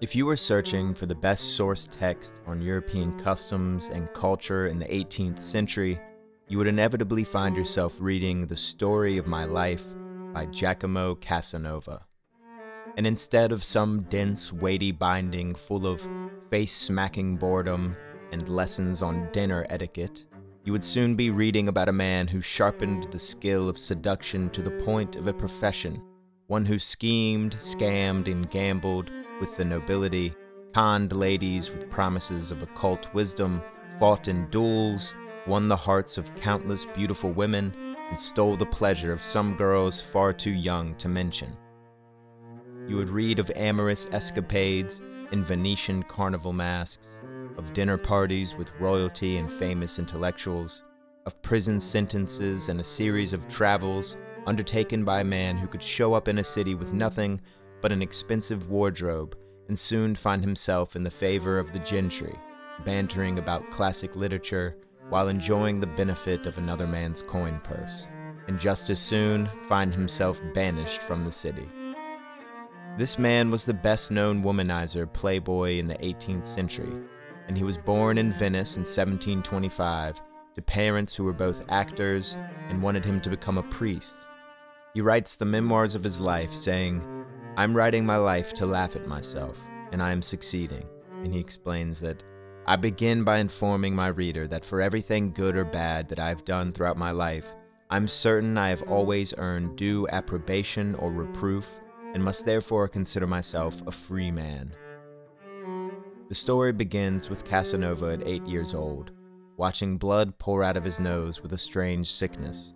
If you were searching for the best source text on European customs and culture in the 18th century, you would inevitably find yourself reading The Story of My Life by Giacomo Casanova. And instead of some dense, weighty binding full of face smacking boredom and lessons on dinner etiquette, you would soon be reading about a man who sharpened the skill of seduction to the point of a profession, one who schemed, scammed, and gambled with the nobility, conned ladies with promises of occult wisdom, fought in duels, won the hearts of countless beautiful women, and stole the pleasure of some girls far too young to mention. You would read of amorous escapades in Venetian carnival masks, of dinner parties with royalty and famous intellectuals, of prison sentences and a series of travels undertaken by a man who could show up in a city with nothing but an expensive wardrobe, and soon find himself in the favor of the gentry, bantering about classic literature while enjoying the benefit of another man's coin purse, and just as soon find himself banished from the city. This man was the best known womanizer playboy in the 18th century, and he was born in Venice in 1725 to parents who were both actors and wanted him to become a priest. He writes the memoirs of his life, saying, I'm writing my life to laugh at myself, and I am succeeding. And he explains that I begin by informing my reader that for everything good or bad that I have done throughout my life, I'm certain I have always earned due approbation or reproof, and must therefore consider myself a free man. The story begins with Casanova at eight years old, watching blood pour out of his nose with a strange sickness.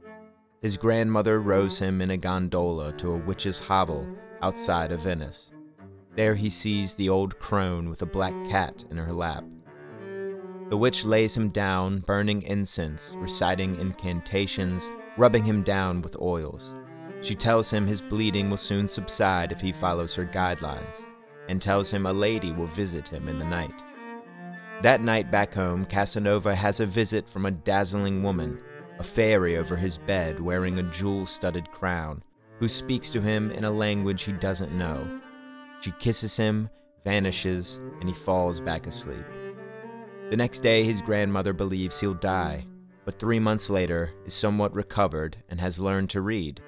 His grandmother rows him in a gondola to a witch's hovel outside of Venice. There he sees the old crone with a black cat in her lap. The witch lays him down, burning incense, reciting incantations, rubbing him down with oils. She tells him his bleeding will soon subside if he follows her guidelines, and tells him a lady will visit him in the night. That night back home, Casanova has a visit from a dazzling woman, a fairy over his bed wearing a jewel studded crown, who speaks to him in a language he doesn't know. She kisses him, vanishes, and he falls back asleep. The next day, his grandmother believes he'll die, but three months later is somewhat recovered and has learned to read.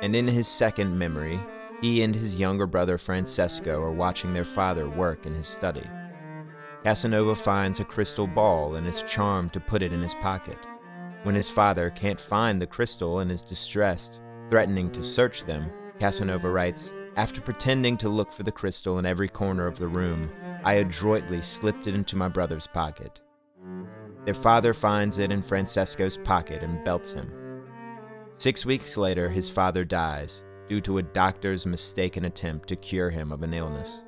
And in his second memory, he and his younger brother Francesco are watching their father work in his study. Casanova finds a crystal ball and is charmed to put it in his pocket. When his father can't find the crystal and is distressed, Threatening to search them, Casanova writes, After pretending to look for the crystal in every corner of the room, I adroitly slipped it into my brother's pocket. Their father finds it in Francesco's pocket and belts him. Six weeks later, his father dies due to a doctor's mistaken attempt to cure him of an illness.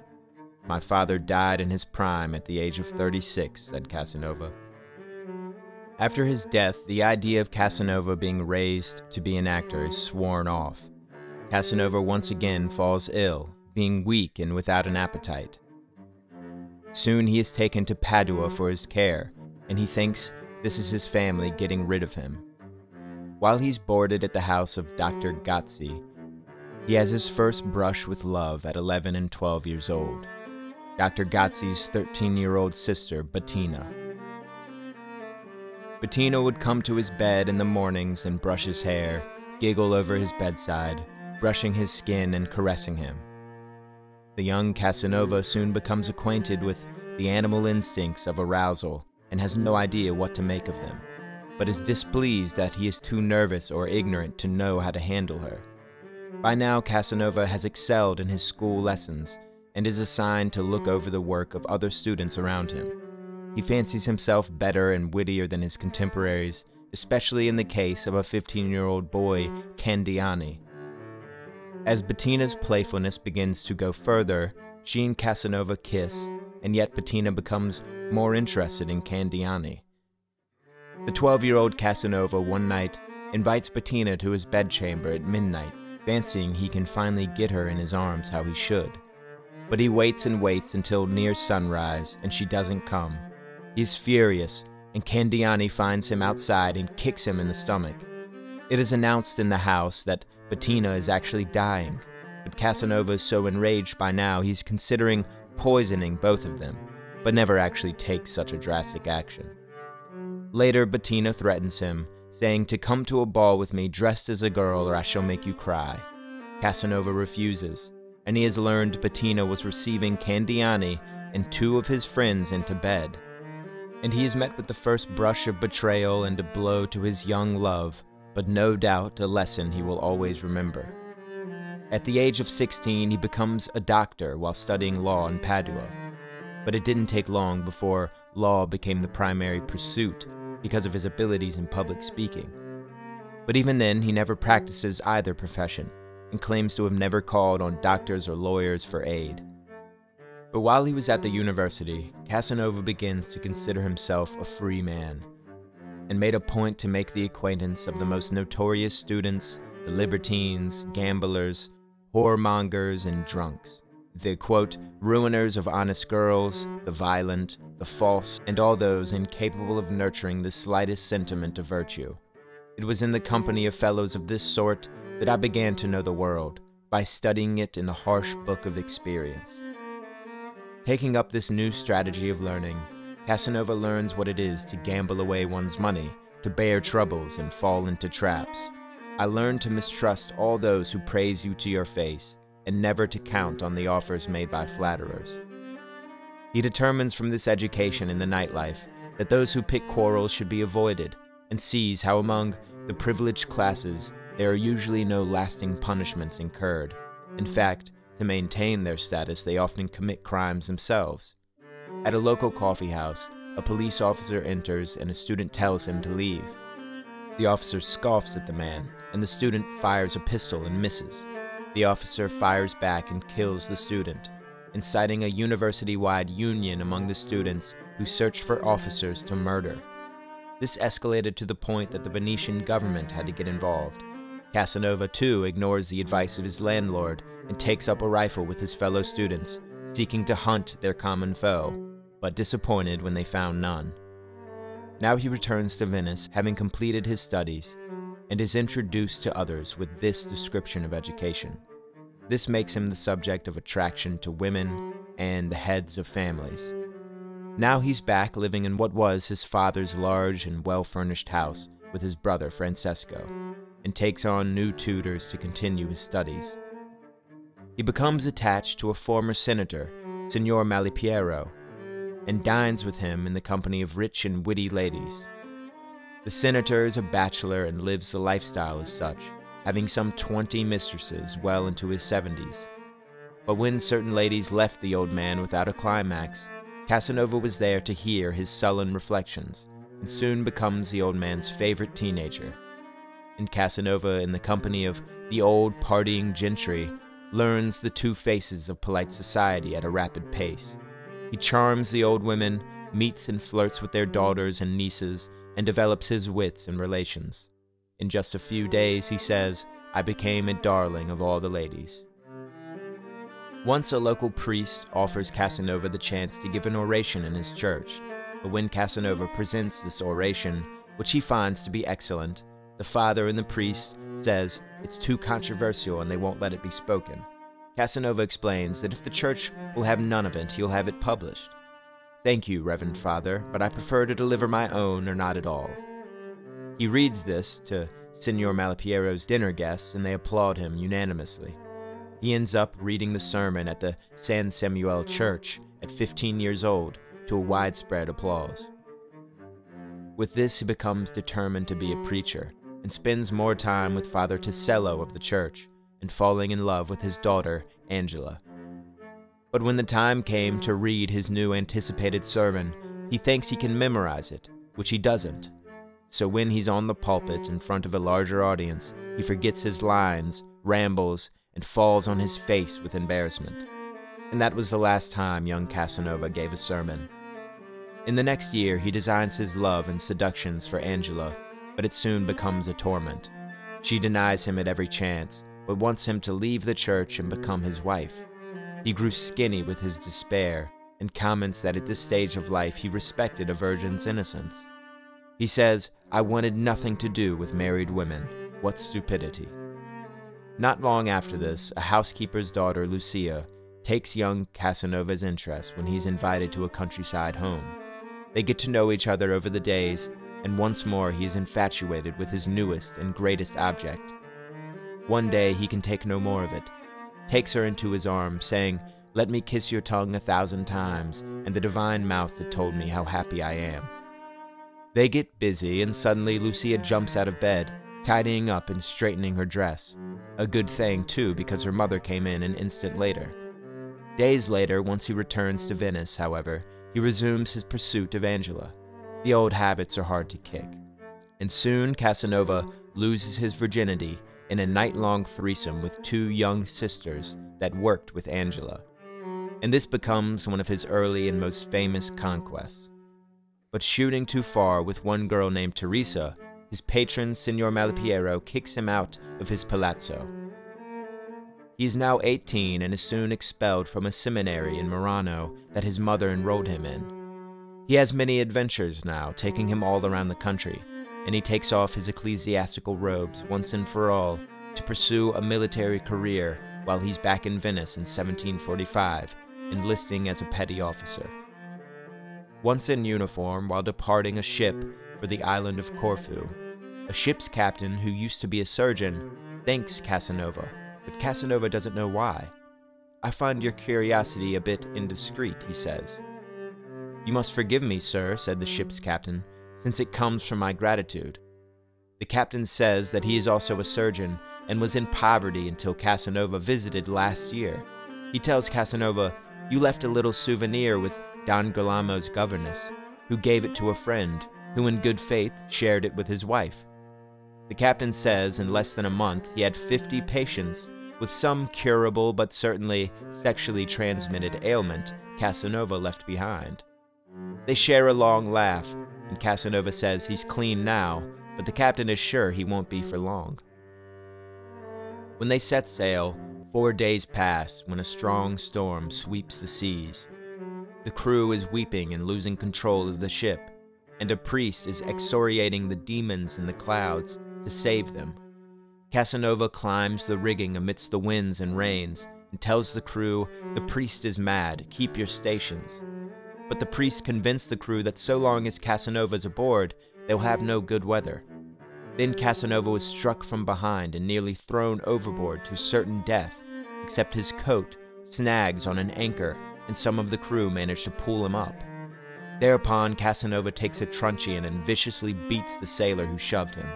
My father died in his prime at the age of 36, said Casanova. After his death, the idea of Casanova being raised to be an actor is sworn off. Casanova once again falls ill, being weak and without an appetite. Soon he is taken to Padua for his care, and he thinks this is his family getting rid of him. While he's boarded at the house of Dr. Gozzi, he has his first brush with love at 11 and 12 years old. Dr. Gozzi's 13 year old sister, Bettina. Bettina would come to his bed in the mornings and brush his hair, giggle over his bedside, brushing his skin and caressing him. The young Casanova soon becomes acquainted with the animal instincts of arousal and has no idea what to make of them, but is displeased that he is too nervous or ignorant to know how to handle her. By now, Casanova has excelled in his school lessons and is assigned to look over the work of other students around him. He fancies himself better and wittier than his contemporaries, especially in the case of a 15 year old boy, Candiani. As Bettina's playfulness begins to go further, she and Casanova kiss, and yet Bettina becomes more interested in Candiani. The 12 year old Casanova one night invites Bettina to his bedchamber at midnight, fancying he can finally get her in his arms how he should. But he waits and waits until near sunrise, and she doesn't come. He's furious, and Candiani finds him outside and kicks him in the stomach. It is announced in the house that Bettina is actually dying, but Casanova is so enraged by now he's considering poisoning both of them, but never actually takes such a drastic action. Later, Bettina threatens him, saying to come to a ball with me dressed as a girl or I shall make you cry. Casanova refuses, and he has learned Bettina was receiving Candiani and two of his friends into bed. And he is met with the first brush of betrayal and a blow to his young love, but no doubt a lesson he will always remember. At the age of 16, he becomes a doctor while studying law in Padua. But it didn't take long before law became the primary pursuit because of his abilities in public speaking. But even then, he never practices either profession and claims to have never called on doctors or lawyers for aid. But while he was at the university, Casanova begins to consider himself a free man and made a point to make the acquaintance of the most notorious students, the libertines, gamblers, whoremongers, and drunks. The quote, ruiners of honest girls, the violent, the false, and all those incapable of nurturing the slightest sentiment of virtue. It was in the company of fellows of this sort that I began to know the world, by studying it in the harsh book of experience. Taking up this new strategy of learning, Casanova learns what it is to gamble away one's money, to bear troubles and fall into traps. I learned to mistrust all those who praise you to your face, and never to count on the offers made by flatterers. He determines from this education in the nightlife that those who pick quarrels should be avoided, and sees how among the privileged classes there are usually no lasting punishments incurred. In fact, to maintain their status, they often commit crimes themselves. At a local coffee house, a police officer enters and a student tells him to leave. The officer scoffs at the man, and the student fires a pistol and misses. The officer fires back and kills the student, inciting a university-wide union among the students who searched for officers to murder. This escalated to the point that the Venetian government had to get involved. Casanova, too, ignores the advice of his landlord and takes up a rifle with his fellow students, seeking to hunt their common foe, but disappointed when they found none. Now he returns to Venice, having completed his studies, and is introduced to others with this description of education. This makes him the subject of attraction to women and the heads of families. Now he's back living in what was his father's large and well-furnished house with his brother Francesco, and takes on new tutors to continue his studies. He becomes attached to a former senator, Signor Malipiero, and dines with him in the company of rich and witty ladies. The senator is a bachelor and lives the lifestyle as such, having some 20 mistresses well into his 70s. But when certain ladies left the old man without a climax, Casanova was there to hear his sullen reflections, and soon becomes the old man's favorite teenager. And Casanova, in the company of the old partying gentry, learns the two faces of polite society at a rapid pace. He charms the old women, meets and flirts with their daughters and nieces, and develops his wits and relations. In just a few days, he says, I became a darling of all the ladies. Once a local priest offers Casanova the chance to give an oration in his church, but when Casanova presents this oration, which he finds to be excellent, the father and the priest says it's too controversial and they won't let it be spoken. Casanova explains that if the church will have none of it, he'll have it published. Thank you, Reverend Father, but I prefer to deliver my own or not at all. He reads this to Signor Malipiero's dinner guests, and they applaud him unanimously. He ends up reading the sermon at the San Samuel Church at 15 years old to a widespread applause. With this, he becomes determined to be a preacher, and spends more time with Father Tosello of the church, and falling in love with his daughter, Angela. But when the time came to read his new anticipated sermon, he thinks he can memorize it, which he doesn't. So when he's on the pulpit in front of a larger audience, he forgets his lines, rambles, and falls on his face with embarrassment. And that was the last time young Casanova gave a sermon. In the next year, he designs his love and seductions for Angela but it soon becomes a torment. She denies him at every chance, but wants him to leave the church and become his wife. He grew skinny with his despair, and comments that at this stage of life he respected a virgin's innocence. He says, I wanted nothing to do with married women. What stupidity. Not long after this, a housekeeper's daughter, Lucia, takes young Casanova's interest when he's invited to a countryside home. They get to know each other over the days, and once more he is infatuated with his newest and greatest object. One day he can take no more of it, takes her into his arms, saying, Let me kiss your tongue a thousand times, and the divine mouth that told me how happy I am. They get busy, and suddenly Lucia jumps out of bed, tidying up and straightening her dress. A good thing, too, because her mother came in an instant later. Days later, once he returns to Venice, however, he resumes his pursuit of Angela. The old habits are hard to kick. And soon Casanova loses his virginity in a night-long threesome with two young sisters that worked with Angela. And this becomes one of his early and most famous conquests. But shooting too far with one girl named Teresa, his patron, Signor Malipiero, kicks him out of his palazzo. He is now 18 and is soon expelled from a seminary in Murano that his mother enrolled him in. He has many adventures now, taking him all around the country, and he takes off his ecclesiastical robes once and for all to pursue a military career while he's back in Venice in 1745, enlisting as a petty officer. Once in uniform, while departing a ship for the island of Corfu, a ship's captain who used to be a surgeon thanks Casanova but Casanova doesn't know why. I find your curiosity a bit indiscreet, he says. You must forgive me, sir, said the ship's captain, since it comes from my gratitude. The captain says that he is also a surgeon and was in poverty until Casanova visited last year. He tells Casanova, You left a little souvenir with Don Girolamo's governess, who gave it to a friend, who in good faith shared it with his wife. The captain says in less than a month he had 50 patients with some curable but certainly sexually transmitted ailment Casanova left behind. They share a long laugh, and Casanova says he's clean now, but the captain is sure he won't be for long. When they set sail, four days pass when a strong storm sweeps the seas. The crew is weeping and losing control of the ship, and a priest is excoriating the demons in the clouds to save them. Casanova climbs the rigging amidst the winds and rains and tells the crew, The priest is mad, keep your stations. But the priest convinced the crew that so long as Casanova is aboard, they'll have no good weather. Then Casanova was struck from behind and nearly thrown overboard to certain death, except his coat snags on an anchor and some of the crew manage to pull him up. Thereupon, Casanova takes a truncheon and viciously beats the sailor who shoved him.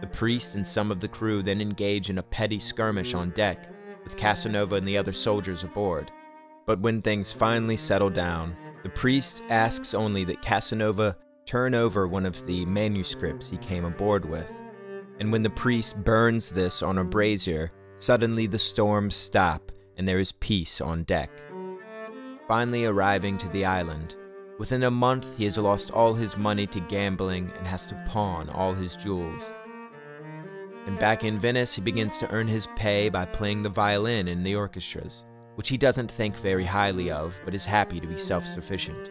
The priest and some of the crew then engage in a petty skirmish on deck, with Casanova and the other soldiers aboard. But when things finally settle down, the priest asks only that Casanova turn over one of the manuscripts he came aboard with. And when the priest burns this on a brazier, suddenly the storms stop and there is peace on deck. Finally arriving to the island, within a month he has lost all his money to gambling and has to pawn all his jewels. And back in Venice, he begins to earn his pay by playing the violin in the orchestras, which he doesn't think very highly of, but is happy to be self sufficient.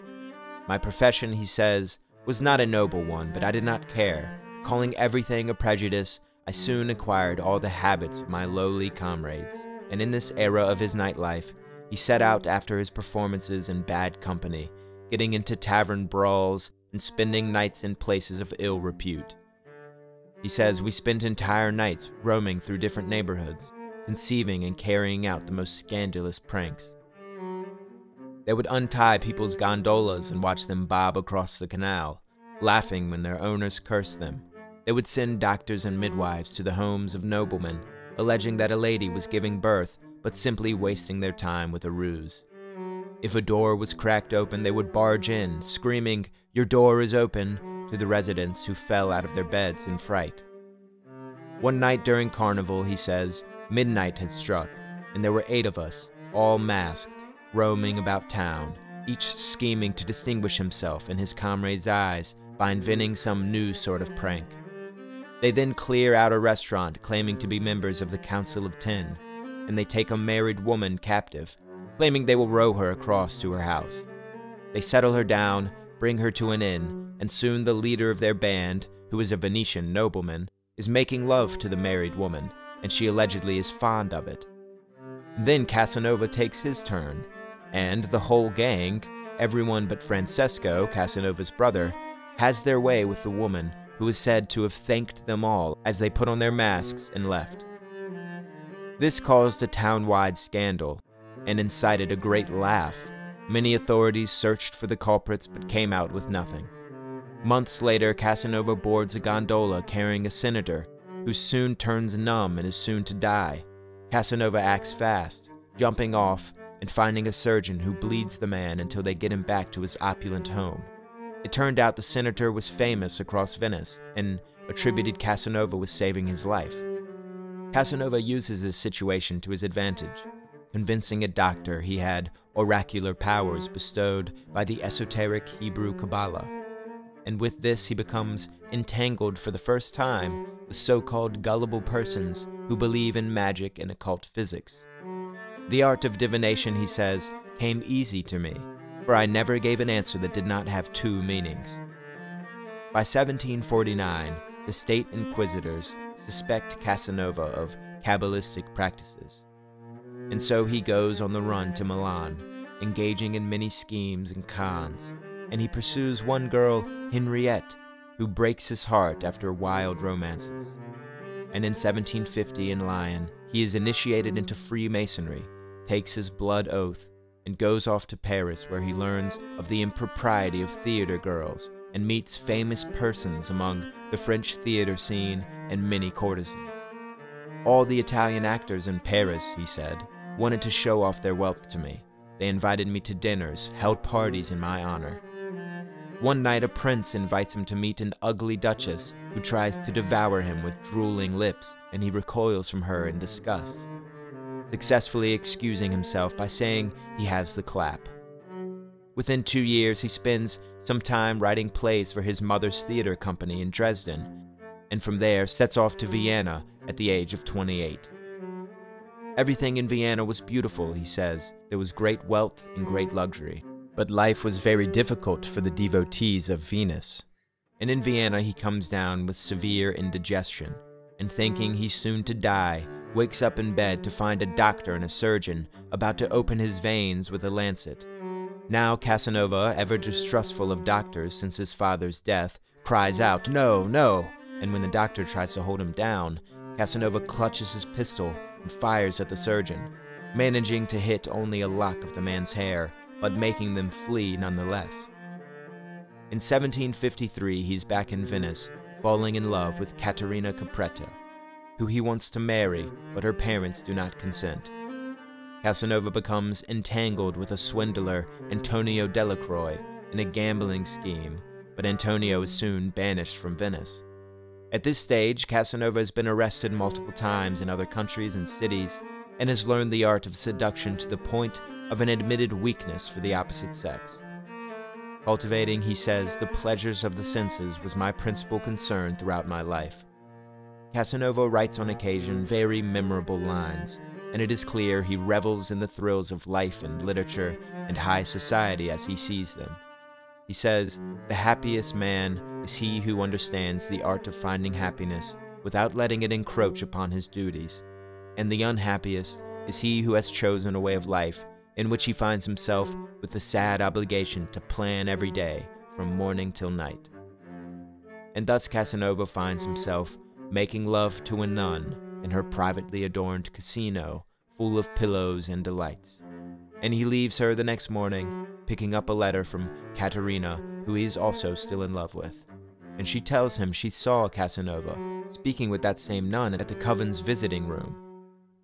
My profession, he says, was not a noble one, but I did not care. Calling everything a prejudice, I soon acquired all the habits of my lowly comrades, and in this era of his nightlife, he set out after his performances in bad company, getting into tavern brawls and spending nights in places of ill repute. He says, We spent entire nights roaming through different neighborhoods, conceiving and carrying out the most scandalous pranks. They would untie people's gondolas and watch them bob across the canal, laughing when their owners cursed them. They would send doctors and midwives to the homes of noblemen, alleging that a lady was giving birth, but simply wasting their time with a ruse. If a door was cracked open, they would barge in, screaming, Your door is open, to the residents who fell out of their beds in fright. One night during carnival, he says, midnight had struck, and there were eight of us, all masked, roaming about town, each scheming to distinguish himself in his comrade's eyes by inventing some new sort of prank. They then clear out a restaurant claiming to be members of the Council of Ten, and they take a married woman captive, claiming they will row her across to her house. They settle her down, bring her to an inn, and soon the leader of their band, who is a Venetian nobleman, is making love to the married woman, and she allegedly is fond of it. Then Casanova takes his turn, and the whole gang, everyone but Francesco, Casanova's brother, has their way with the woman who is said to have thanked them all as they put on their masks and left. This caused a town-wide scandal and incited a great laugh. Many authorities searched for the culprits but came out with nothing. Months later, Casanova boards a gondola carrying a senator who soon turns numb and is soon to die. Casanova acts fast, jumping off and finding a surgeon who bleeds the man until they get him back to his opulent home. It turned out the senator was famous across Venice and attributed Casanova with saving his life. Casanova uses this situation to his advantage, convincing a doctor he had oracular powers bestowed by the esoteric Hebrew Kabbalah. And with this, he becomes entangled for the first time with so called gullible persons who believe in magic and occult physics. The art of divination, he says, came easy to me, for I never gave an answer that did not have two meanings. By 1749, the state inquisitors suspect Casanova of Kabbalistic practices. And so he goes on the run to Milan, engaging in many schemes and cons, and he pursues one girl, Henriette, who breaks his heart after wild romances. And in 1750 in Lyon, he is initiated into Freemasonry, takes his blood oath, and goes off to Paris where he learns of the impropriety of theater girls and meets famous persons among the French theater scene and many courtesans. All the Italian actors in Paris, he said, wanted to show off their wealth to me. They invited me to dinners, held parties in my honor. One night, a prince invites him to meet an ugly duchess who tries to devour him with drooling lips, and he recoils from her in disgust successfully excusing himself by saying he has the clap. Within two years, he spends some time writing plays for his mother's theater company in Dresden, and from there sets off to Vienna at the age of 28. Everything in Vienna was beautiful, he says. There was great wealth and great luxury. But life was very difficult for the devotees of Venus. And in Vienna he comes down with severe indigestion, and thinking he's soon to die, wakes up in bed to find a doctor and a surgeon about to open his veins with a lancet. Now Casanova, ever distrustful of doctors since his father's death, cries out, No, no! And when the doctor tries to hold him down, Casanova clutches his pistol and fires at the surgeon, managing to hit only a lock of the man's hair, but making them flee nonetheless. In 1753, he's back in Venice, falling in love with Caterina Capretta, who he wants to marry, but her parents do not consent. Casanova becomes entangled with a swindler, Antonio Delacroix, in a gambling scheme, but Antonio is soon banished from Venice. At this stage, Casanova has been arrested multiple times in other countries and cities, and has learned the art of seduction to the point of an admitted weakness for the opposite sex. Cultivating, he says, the pleasures of the senses was my principal concern throughout my life. Casanova writes on occasion very memorable lines, and it is clear he revels in the thrills of life and literature and high society as he sees them. He says, The happiest man is he who understands the art of finding happiness without letting it encroach upon his duties, and the unhappiest is he who has chosen a way of life in which he finds himself with the sad obligation to plan every day from morning till night. And thus Casanova finds himself making love to a nun in her privately adorned casino full of pillows and delights. And he leaves her the next morning, picking up a letter from Caterina, who he is also still in love with. And she tells him she saw Casanova speaking with that same nun at the coven's visiting room.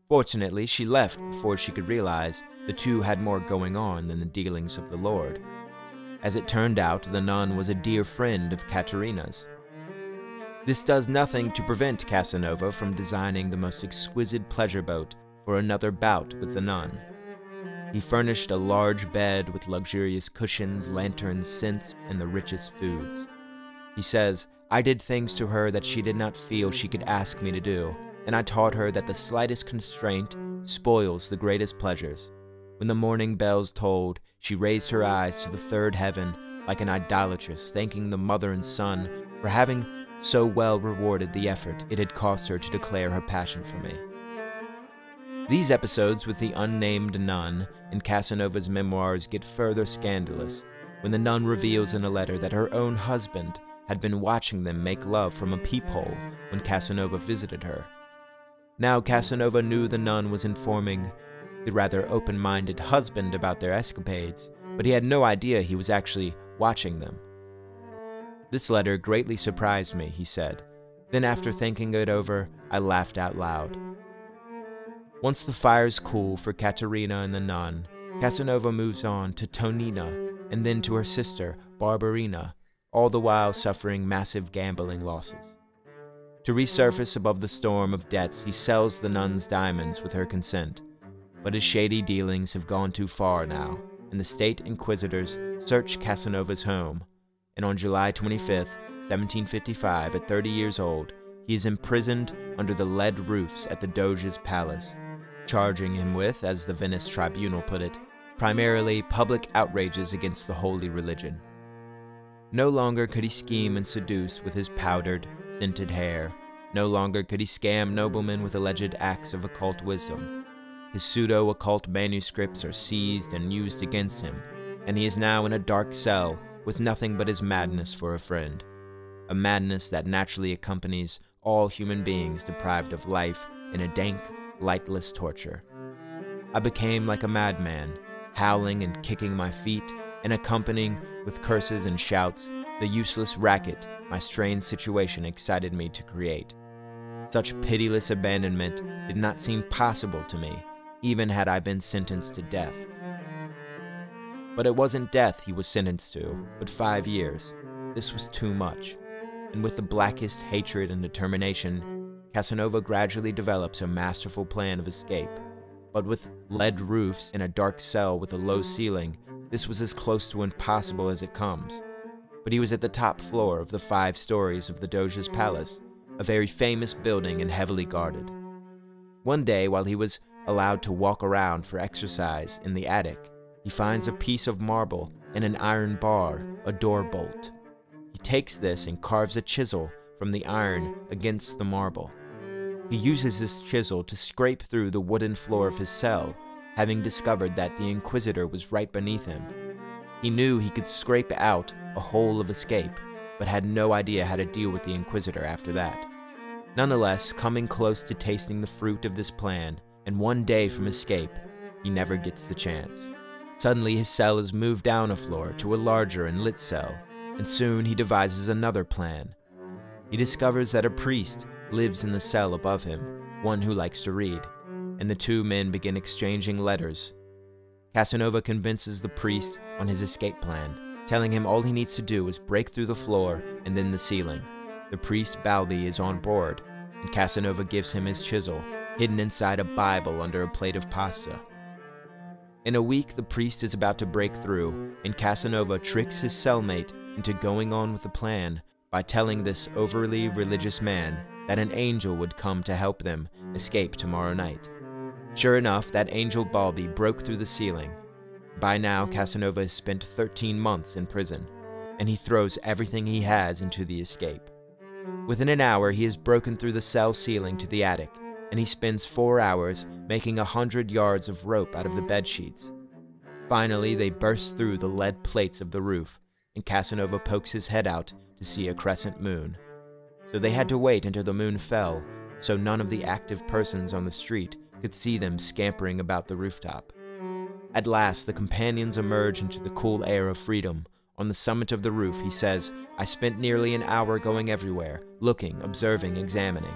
Fortunately, she left before she could realize the two had more going on than the dealings of the Lord. As it turned out, the nun was a dear friend of Caterina's, this does nothing to prevent Casanova from designing the most exquisite pleasure boat for another bout with the nun. He furnished a large bed with luxurious cushions, lanterns, scents, and the richest foods. He says, I did things to her that she did not feel she could ask me to do, and I taught her that the slightest constraint spoils the greatest pleasures. When the morning bells tolled, she raised her eyes to the third heaven like an idolatress, thanking the mother and son for having so well rewarded the effort it had cost her to declare her passion for me. These episodes with the unnamed nun in Casanova's memoirs get further scandalous when the nun reveals in a letter that her own husband had been watching them make love from a peephole when Casanova visited her. Now Casanova knew the nun was informing the rather open-minded husband about their escapades, but he had no idea he was actually watching them. This letter greatly surprised me, he said. Then after thinking it over, I laughed out loud. Once the fires cool for Caterina and the nun, Casanova moves on to Tonina and then to her sister, Barbarina, all the while suffering massive gambling losses. To resurface above the storm of debts, he sells the nun's diamonds with her consent. But his shady dealings have gone too far now, and the state inquisitors search Casanova's home. And on July 25, 1755, at 30 years old, he is imprisoned under the lead roofs at the Doge's palace, charging him with, as the Venice tribunal put it, primarily public outrages against the holy religion. No longer could he scheme and seduce with his powdered, scented hair. No longer could he scam noblemen with alleged acts of occult wisdom. His pseudo occult manuscripts are seized and used against him, and he is now in a dark cell with nothing but his madness for a friend. A madness that naturally accompanies all human beings deprived of life in a dank, lightless torture. I became like a madman, howling and kicking my feet, and accompanying with curses and shouts the useless racket my strained situation excited me to create. Such pitiless abandonment did not seem possible to me, even had I been sentenced to death. But it wasn't death he was sentenced to, but five years. This was too much. And with the blackest hatred and determination, Casanova gradually develops a masterful plan of escape. But with lead roofs in a dark cell with a low ceiling, this was as close to impossible as it comes. But he was at the top floor of the five stories of the Doge's palace, a very famous building and heavily guarded. One day, while he was allowed to walk around for exercise in the attic, he finds a piece of marble and an iron bar, a door bolt. He takes this and carves a chisel from the iron against the marble. He uses this chisel to scrape through the wooden floor of his cell, having discovered that the Inquisitor was right beneath him. He knew he could scrape out a hole of escape, but had no idea how to deal with the Inquisitor after that. Nonetheless, coming close to tasting the fruit of this plan, and one day from escape, he never gets the chance. Suddenly his cell is moved down a floor to a larger and lit cell, and soon he devises another plan. He discovers that a priest lives in the cell above him, one who likes to read, and the two men begin exchanging letters. Casanova convinces the priest on his escape plan, telling him all he needs to do is break through the floor and then the ceiling. The priest Balbi is on board, and Casanova gives him his chisel, hidden inside a Bible under a plate of pasta. In a week, the priest is about to break through, and Casanova tricks his cellmate into going on with the plan by telling this overly religious man that an angel would come to help them escape tomorrow night. Sure enough, that angel Balbi broke through the ceiling. By now, Casanova has spent 13 months in prison, and he throws everything he has into the escape. Within an hour, he has broken through the cell ceiling to the attic, and he spends four hours making a hundred yards of rope out of the bed sheets. Finally, they burst through the lead plates of the roof, and Casanova pokes his head out to see a crescent moon so they had to wait until the moon fell, so none of the active persons on the street could see them scampering about the rooftop. At last, the companions emerge into the cool air of freedom. On the summit of the roof, he says, I spent nearly an hour going everywhere, looking, observing, examining.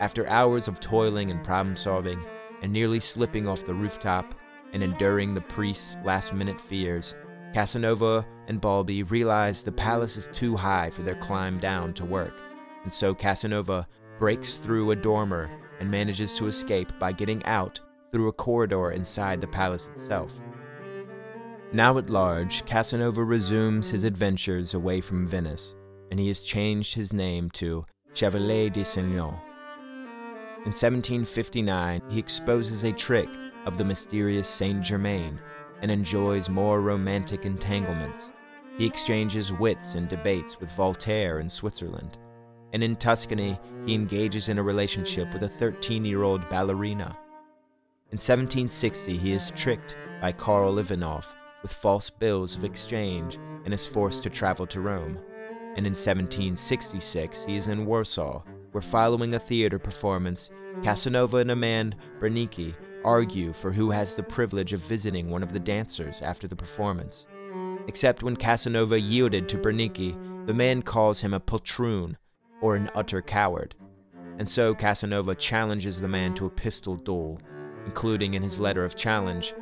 After hours of toiling and problem solving, and nearly slipping off the rooftop, and enduring the priest's last minute fears, Casanova and Balbi realize the palace is too high for their climb down to work and so Casanova breaks through a dormer and manages to escape by getting out through a corridor inside the palace itself. Now at large, Casanova resumes his adventures away from Venice, and he has changed his name to Chevalier de Seingalt. In 1759, he exposes a trick of the mysterious Saint Germain and enjoys more romantic entanglements. He exchanges wits and debates with Voltaire in Switzerland and in Tuscany, he engages in a relationship with a 13 year old ballerina. In 1760, he is tricked by Karl Ivanov with false bills of exchange and is forced to travel to Rome. And in 1766, he is in Warsaw, where following a theater performance, Casanova and a man, Branicki, argue for who has the privilege of visiting one of the dancers after the performance. Except when Casanova yielded to Branicki, the man calls him a poltroon, or an utter coward. And so Casanova challenges the man to a pistol duel, including in his letter of challenge,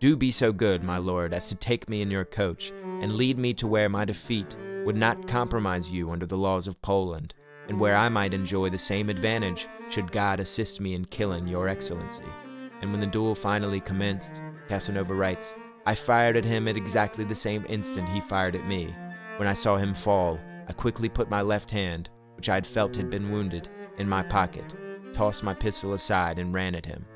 Do be so good, my lord, as to take me in your coach, and lead me to where my defeat would not compromise you under the laws of Poland, and where I might enjoy the same advantage should God assist me in killing your excellency. And when the duel finally commenced, Casanova writes, I fired at him at exactly the same instant he fired at me. When I saw him fall, I quickly put my left hand, which I had felt had been wounded, in my pocket, tossed my pistol aside, and ran at him.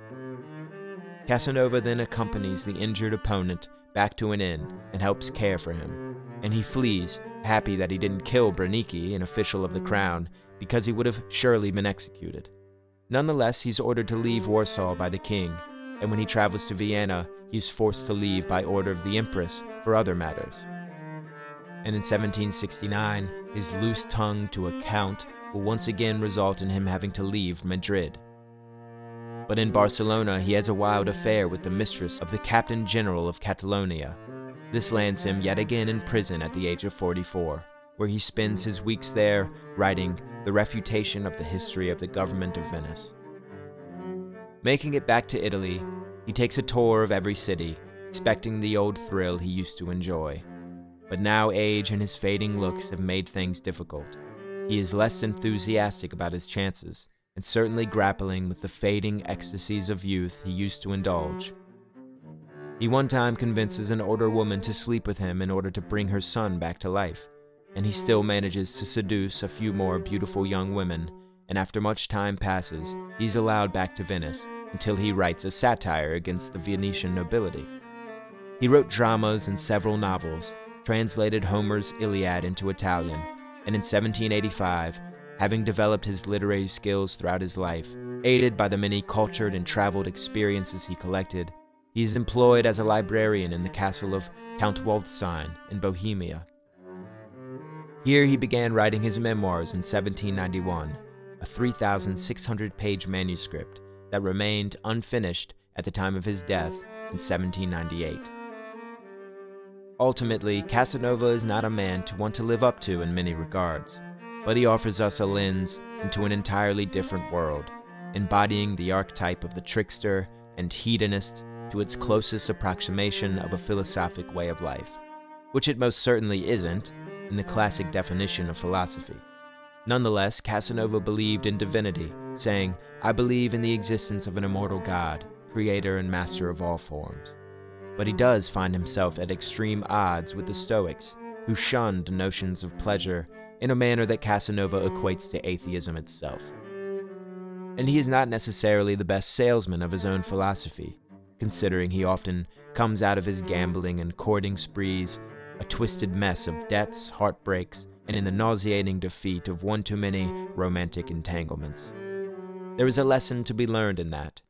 Casanova then accompanies the injured opponent back to an inn and helps care for him, and he flees, happy that he didn't kill Branicki, an official of the crown, because he would have surely been executed. Nonetheless, he's ordered to leave Warsaw by the king, and when he travels to Vienna, he's forced to leave by order of the empress for other matters. And in 1769, his loose tongue to a count will once again result in him having to leave Madrid. But in Barcelona, he has a wild affair with the mistress of the Captain General of Catalonia. This lands him yet again in prison at the age of 44, where he spends his weeks there writing The Refutation of the History of the Government of Venice. Making it back to Italy, he takes a tour of every city, expecting the old thrill he used to enjoy. But now age and his fading looks have made things difficult. He is less enthusiastic about his chances, and certainly grappling with the fading ecstasies of youth he used to indulge. He one time convinces an older woman to sleep with him in order to bring her son back to life, and he still manages to seduce a few more beautiful young women, and after much time passes, he's allowed back to Venice until he writes a satire against the Venetian nobility. He wrote dramas and several novels, translated Homer's Iliad into Italian, and in 1785, having developed his literary skills throughout his life, aided by the many cultured and traveled experiences he collected, he is employed as a librarian in the castle of Count Waldstein in Bohemia. Here he began writing his memoirs in 1791, a 3,600 page manuscript that remained unfinished at the time of his death in 1798. Ultimately, Casanova is not a man to want to live up to in many regards, but he offers us a lens into an entirely different world, embodying the archetype of the trickster and hedonist to its closest approximation of a philosophic way of life, which it most certainly isn't in the classic definition of philosophy. Nonetheless, Casanova believed in divinity, saying, I believe in the existence of an immortal God, creator and master of all forms but he does find himself at extreme odds with the Stoics, who shunned notions of pleasure in a manner that Casanova equates to atheism itself. And he is not necessarily the best salesman of his own philosophy, considering he often comes out of his gambling and courting sprees a twisted mess of debts, heartbreaks, and in the nauseating defeat of one too many romantic entanglements. There is a lesson to be learned in that,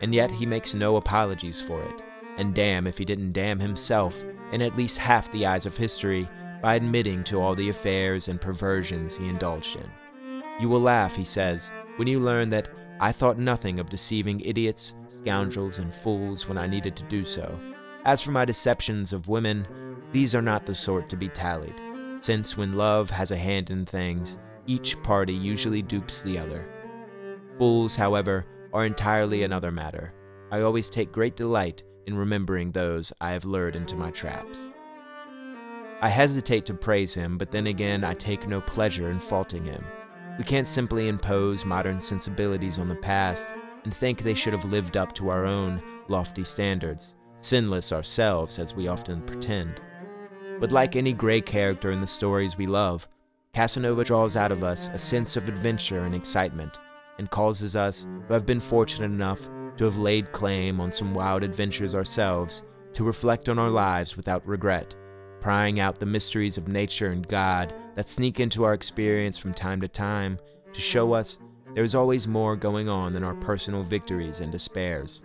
and yet he makes no apologies for it, and damn if he didn't damn himself in at least half the eyes of history by admitting to all the affairs and perversions he indulged in. You will laugh, he says, when you learn that I thought nothing of deceiving idiots, scoundrels, and fools when I needed to do so. As for my deceptions of women, these are not the sort to be tallied, since when love has a hand in things, each party usually dupes the other. Fools, however, are entirely another matter. I always take great delight in remembering those I have lured into my traps. I hesitate to praise him, but then again, I take no pleasure in faulting him. We can't simply impose modern sensibilities on the past and think they should have lived up to our own lofty standards, sinless ourselves as we often pretend. But like any gray character in the stories we love, Casanova draws out of us a sense of adventure and excitement, and causes us, who have been fortunate enough to have laid claim on some wild adventures ourselves, to reflect on our lives without regret, prying out the mysteries of nature and God that sneak into our experience from time to time to show us there is always more going on than our personal victories and despairs.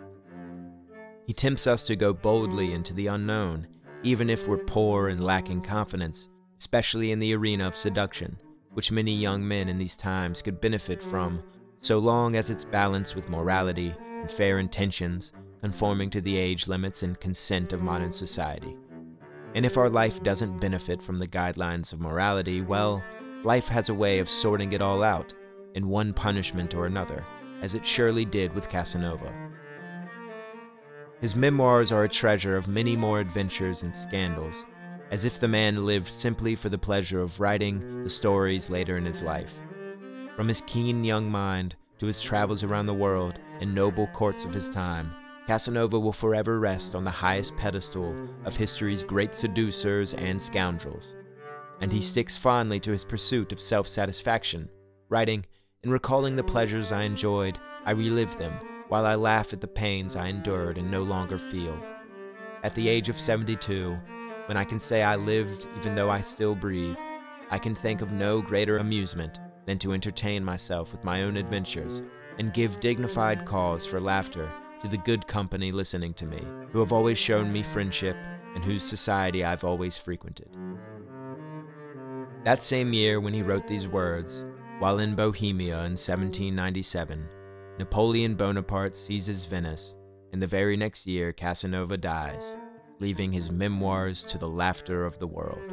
He tempts us to go boldly into the unknown, even if we're poor and lacking confidence, especially in the arena of seduction, which many young men in these times could benefit from, so long as it's balanced with morality and fair intentions, conforming to the age limits and consent of modern society. And if our life doesn't benefit from the guidelines of morality, well, life has a way of sorting it all out in one punishment or another, as it surely did with Casanova. His memoirs are a treasure of many more adventures and scandals, as if the man lived simply for the pleasure of writing the stories later in his life. From his keen young mind to his travels around the world and noble courts of his time, Casanova will forever rest on the highest pedestal of history's great seducers and scoundrels. And he sticks fondly to his pursuit of self satisfaction, writing, In recalling the pleasures I enjoyed, I relive them, while I laugh at the pains I endured and no longer feel. At the age of 72, when I can say I lived even though I still breathe, I can think of no greater amusement than to entertain myself with my own adventures and give dignified cause for laughter to the good company listening to me, who have always shown me friendship and whose society I've always frequented. That same year when he wrote these words, while in Bohemia in 1797, Napoleon Bonaparte seizes Venice, and the very next year Casanova dies, leaving his memoirs to the laughter of the world.